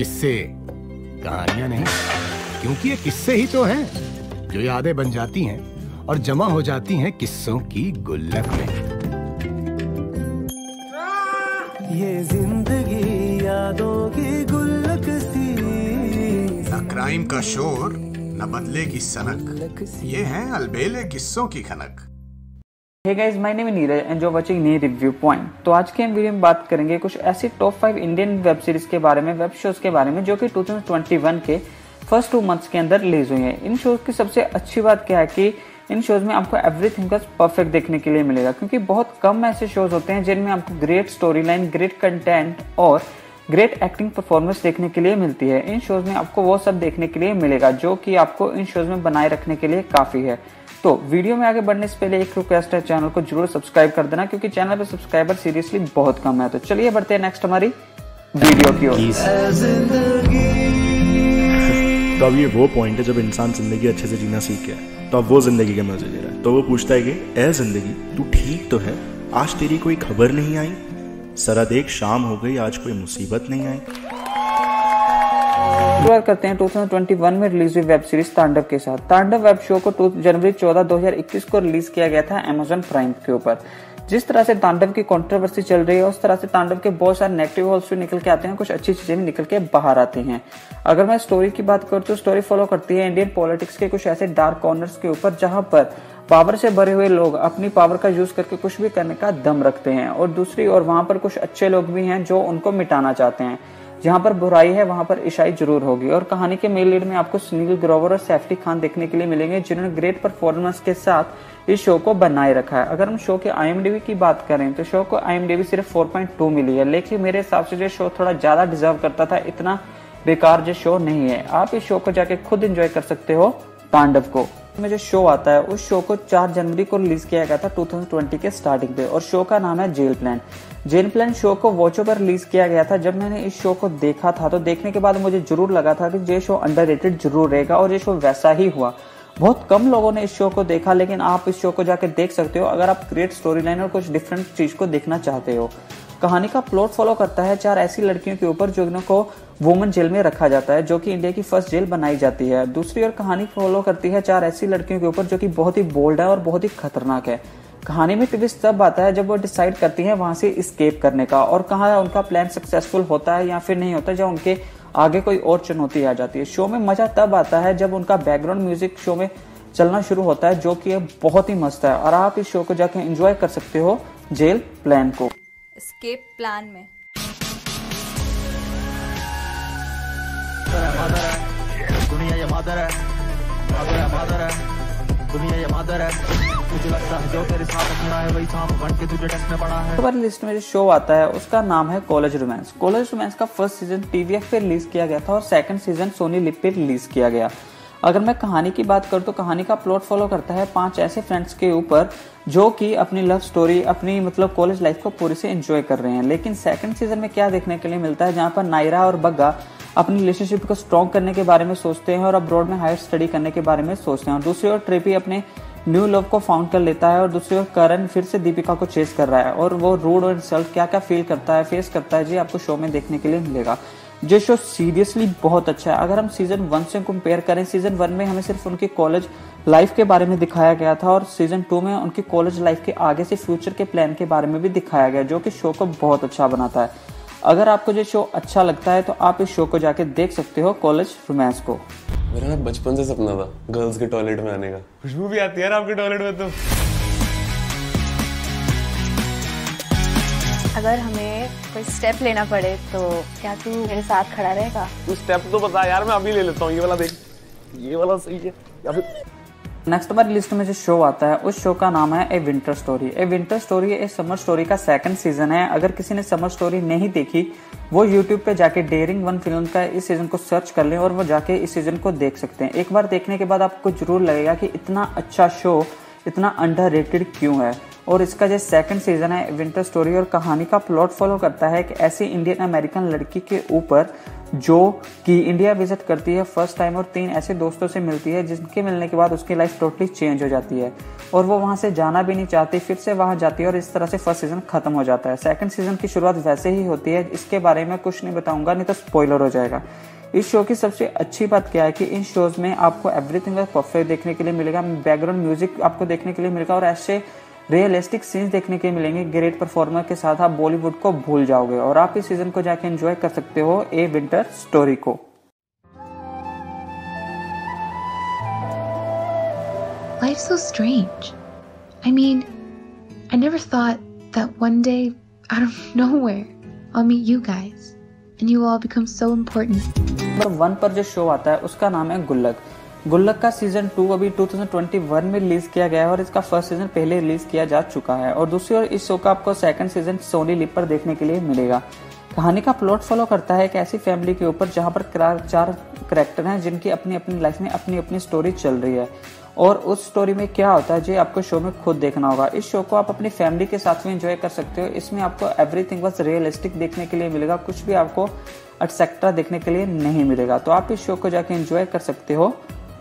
किस्से। कहानियाँ नहीं क्योंकि ये किस्से ही तो हैं जो यादें बन जाती हैं और जमा हो जाती हैं किस्सों की गुल्लक में। ये ज़िंदगी यादों की गुल्लक सी। न क्राइम का शोर न बदले की सनक। ये है अलबेले किस्सों की खनक। Hey guys my name Neeraj and you're watching knee review point तो आज के हम वीडियो में बात करेंगे कुछ ऐसी top five Indian web series के बारे में वेब शोज़ के बारे में जो कि 2021 के फ़र्स्ट टू मंथ्स के अंदर रिलीज़ हुई है। इन शोज़ की सबसे अच्छी बात क्या है कि इन शोज़ में आपको एवरीथिंग का परफेक्ट देखने के लिए मिलेगा, क्योंकि बहुत कम ऐसे शोज़ होते हैं जिनमें आपको great story line great content और ग्रेट एक्टिंग परफॉर्मेंस देखने के लिए मिलती है। इन शोज़ में आपको वो सब देखने के लिए मिलेगा जो कि आपको इन शोज़ में बनाए रखने के लिए काफ़ी है। तो वीडियो में आगे बढ़ने से पहले एक रिक्वेस्ट है चैनल को ज़रूर सब्सक्राइब कर देना, क्योंकि चैनल पे सब्सक्राइबर सीरियसली बहुत कम है। तो चलिए बढ़ते हैं नेक्स्ट हमारी वीडियो की ओर। तो अब ये वो पॉइंट है जब इंसान ज़िंदगी अच्छे से जीना सीख गया तो अब वो ज़िंदगी के मज़े ले रहा है। तो वो पूछता है कि ए ज़िंदगी, तू ठीक तो है? आज तेरी कोई खबर नहीं आई? सरा देख, शाम हो गई, आज कोई मुसीबत नहीं आई? शुरुआत करते हैं 2021 में रिलीज़ हुई वेब सीरीज़ तांडव के साथ। तांडव वेब शो को जनवरी 14 2021 को रिलीज़ किया गया था अमेजोन प्राइम के ऊपर। जिस तरह से तांडव की कंट्रोवर्सी चल रही है, उस तरह से तांडव के बहुत सारे नेगेटिव हॉल्स निकल के आते हैं कुछ अच्छी चीज़ें भी निकल के बाहर आती हैं। अगर मैं स्टोरी की बात करूँ तो स्टोरी फॉलो करती है इंडियन पॉलिटिक्स के कुछ ऐसे डार्क कॉर्नर्स के ऊपर, जहाँ पर पावर से भरे हुए लोग अपनी पावर का यूज़ करके कुछ भी करने का दम रखते हैं। और दूसरी और वहाँ पर कुछ अच्छे लोग भी हैं जो उनको मिटाना चाहते हैं। जहाँ पर बुराई है, वहाँ पर ईशाई ज़रूर होगी। और कहानी के मेल लीड में आपको सुनील ग्रोवर और सैफ्टी खान देखने के लिए मिलेंगे, जिन्होंने ग्रेट परफॉर्मेंस के साथ इस शो को बनाए रखा है। अगर हम शो के आई की बात करें तो शो को आई सिर्फ़ 4.2 मिली है, लेकिन मेरे हिसाब से जो शो थोड़ा ज़्यादा डिजर्व करता था, इतना बेकार जो शो नहीं है। आप इस शो को जाके खुद इंजॉय कर सकते हो। तांडव को। में जो शो आता है, उस शो को 4 जनवरी को रिलीज़ किया गया था 2020 के स्टार्टिंग पे और शो का नाम है jail plan jail plan show को वॉचो पर रिलीज़ किया गया था। जब मैंने इस शो को देखा था तो देखने के बाद मुझे ज़रूर लगा था कि ये शो अंडर ज़रूर रहेगा और ये शो वैसा ही हुआ। बहुत कम लोगों ने इस शो को देखा, लेकिन आप इस शो को जाकर देख सकते हो। अगर आप ग्रेट स्टोरी लाइन और कुछ डिफरेंट चीज़ को देखना चाहते हो कहानी का प्लॉट फॉलो करता है चार ऐसी लड़कियों के ऊपर जो को वुमेन जेल में रखा जाता है, जो कि इंडिया की फ़र्स्ट जेल बनाई जाती है। दूसरी ओर कहानी फॉलो करती है चार ऐसी लड़कियों के ऊपर जो कि बहुत ही बोल्ड है और बहुत ही खतरनाक है। कहानी में ट्विस्ट तब आता है जब वो डिसाइड करती है वहाँ से स्केप करने का और कहा उनका प्लान सक्सेसफुल होता है या फिर नहीं होता, जब उनके आगे कोई और चुनौती आ जाती है। शो में मज़ा तब आता है जब उनका बैकग्राउंड म्यूज़िक शो में चलना शुरू होता है, जो कि बहुत ही मस्त है। और आप इस शो को जाके एंजॉय कर सकते हो जेल प्लान को। स्केप प्लान में। दुनिया ये मादर है। मादर है मादर है। दुनिया ये मादर है। मुझे लगता है जो तेरे साथ खड़ा है वही सांप बन के तुझे टच पड़ा है। अक्टूबर लिस्ट में जो शो आता है उसका नाम है कॉलेज रोमांस कॉलेज रोमांस का फ़र्स्ट सीज़न टीवीएफ पे रिलीज़ किया गया था और सेकंड सीज़न सोनी लिप पे रिलीज़ किया गया। अगर मैं कहानी की बात करूँ तो कहानी का प्लॉट फॉलो करता है पाँच ऐसे फ्रेंड्स के ऊपर जो कि अपनी लव स्टोरी अपनी मतलब कॉलेज लाइफ को पूरी से एंजॉय कर रहे हैं। लेकिन सेकंड सीज़न में क्या देखने के लिए मिलता है, जहाँ पर नायरा और बग्गा अपनी रिलेशनशिप को स्ट्रॉन्ग करने के बारे में सोचते हैं और अब्रॉड में हायर स्टडी करने के बारे में सोचते हैं। और दूसरी ओर ट्रिपी अपने न्यू लव को फाउंड कर लेता है और दूसरी ओर करण फिर से दीपिका को चेस कर रहा है। और वो रूड और इंसल्ट क्या क्या फील करता है फेस करता है, जी आपको शो में देखने के लिए मिलेगा। जो शो सीरियसली बहुत अच्छा है। अगर हम सीज़न वन से कंपेयर करें सीज़न वन में हमें सिर्फ़ उनकी कॉलेज लाइफ के बारे में दिखाया गया था और सीज़न टू में उनकी कॉलेज लाइफ के आगे से फ्यूचर के प्लान के बारे में भी दिखाया गया जो कि शो को बहुत अच्छा बनाता है। अगर आपको ये शो अच्छा लगता है तो आप इस शो को जाके देख सकते हो कॉलेज रोमांस को। मेरा बचपन से सपना था गर्ल्स के टॉयलेट में आने का। खुशबू भी आती है आपके टॉयलेट में तो। अगर हमें कोई स्टेप लेना पड़े तो क्या तू मेरे साथ खड़ा रहेगा? तू स्टेप तो बता यार मैं अभी ले लेता हूँ ये वाला देख। ये वाला सही है। या फिर नेक्स्ट हमारी लिस्ट में जो शो आता है उस शो का नाम है a winter story a winter story a summer story का सेकंड सीज़न है। अगर किसी ने समर स्टोरी नहीं देखी वो यूट्यूब पे जाके डेयरिंग वन फ़िल्म का इस सीज़न को सर्च कर लें और वो जाके इस सीज़न को देख सकते हैं। एक बार देखने के बाद आपको ज़रूर लगेगा कि इतना अच्छा शो इतना अंडर क्यों है। और इसका जो सेकंड सीज़न है विंटर स्टोरी और कहानी का प्लॉट फॉलो करता है कि ऐसी इंडियन अमेरिकन लड़की के ऊपर जो कि इंडिया विज़िट करती है फ़र्स्ट टाइम और तीन ऐसे दोस्तों से मिलती है, जिनके मिलने के बाद उसकी लाइफ टोटली चेंज हो जाती है। और वो वहाँ से जाना भी नहीं चाहती, फिर से वहाँ जाती है और इस तरह से फ़र्स्ट सीज़न खत्म हो जाता है। सेकंड सीज़न की शुरुआत वैसे ही होती है, इसके बारे में कुछ नहीं बताऊँगा, नहीं तो स्पॉइलर हो जाएगा। इस शो की सबसे अच्छी बात क्या है कि इन शोज़ में आपको एवरीथिंग परफेक्ट देखने के लिए मिलेगा बैकग्राउंड म्यूज़िक आपको देखने के लिए मिलेगा और ऐसे रियलिस्टिक सीन्स देखने के मिलेंगे ग्रेट परफॉर्मर के साथ आप बॉलीवुड को भूल जाओगे और आप इस सीज़न को जाके एंजॉय कर सकते हो ए विंटर स्टोरी को Life's so strange. I mean, I never thought that one day, out of nowhere, I'll meet you guys and you all become so important. Number one पर जो शो आता है उसका नाम है गुल्लक गुल्लक का सीज़न टू अभी 2021 में रिलीज़ किया गया है और इसका फ़र्स्ट सीज़न पहले रिलीज़ किया जा चुका है। और दूसरी ओर इस शो का आपको सेकंड सीज़न सोनी लिप पर देखने के लिए मिलेगा। कहानी का प्लॉट फॉलो करता है एक ऐसी फैमिली के ऊपर जहाँ पर चार करेक्टर हैं जिनकी अपनी अपनी लाइफ में अपनी अपनी स्टोरी चल रही है। और उस स्टोरी में क्या होता है जो आपको शो में खुद देखना होगा। इस शो को आप अपनी फैमिली के साथ में एंजॉय कर सकते हो। इसमें आपको एवरीथिंग बस रियलिस्टिक देखने के लिए मिलेगा, कुछ भी आपको एक्सेट्रा देखने के लिए नहीं मिलेगा। तो आप इस शो को जाके एंजॉय कर सकते हो।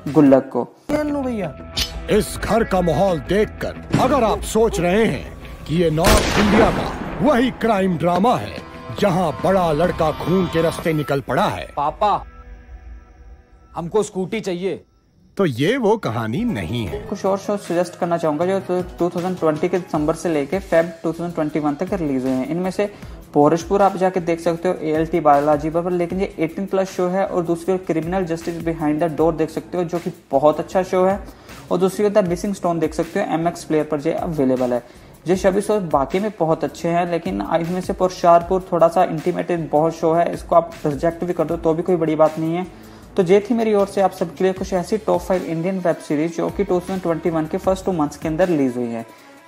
गुल्लक को। भैया। इस घर का माहौल देखकर अगर आप सोच रहे हैं कि ये नॉर्थ इंडिया का वही क्राइम ड्रामा है जहाँ बड़ा लड़का खून के रास्ते निकल पड़ा है। पापा हमको स्कूटी चाहिए। तो ये वो कहानी नहीं है। कुछ और शो सजेस्ट करना चाहूँगा जो 2020 के दिसंबर से लेके फेब 2021 तक रिलीज़ हुए हैं। इनमें से पोरशपुर आप जाके देख सकते हो ए एल टी बायोलॉजी पर लेकिन ये 18 प्लस शो है और दूसरी ओर criminal justice behind the door देख सकते हो, जो कि बहुत अच्छा शो है। और दूसरी ओर द मिसिंग स्टोन देख सकते हो एम एक्स प्लेयर पर जो अवेलेबल है। ये सभी शो बाकी में बहुत अच्छे हैं, लेकिन इनमें से पुरशारपुर थोड़ा सा इंटीमेटेड बहुत शो है, इसको आप रिजेक्ट भी कर दो तो भी कोई बड़ी बात नहीं है। तो ये थी मेरी ओर से आप सबके लिए कुछ ऐसी top five Indian web series जो कि 2021 के फ़र्स्ट टू मंथ्स के अंदर रिलीज़ हुई है।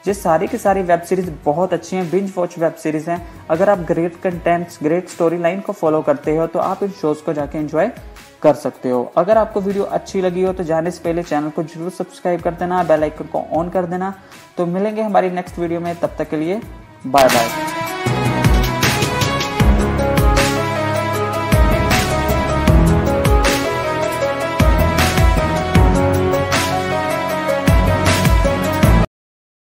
ये सारी की सारी वेब सीरीज़ बहुत अच्छी हैं बिंज वॉच वेब सीरीज़ हैं। अगर आप great contents great story line को फॉलो करते हो तो आप इन शोज़ को जाके एंजॉय कर सकते हो। अगर आपको वीडियो अच्छी लगी हो तो जाने से पहले चैनल को ज़रूर सब्सक्राइब कर देना बेल आइकन को ऑन कर देना। तो मिलेंगे हमारी नेक्स्ट वीडियो में, तब तक के लिए बाय बाय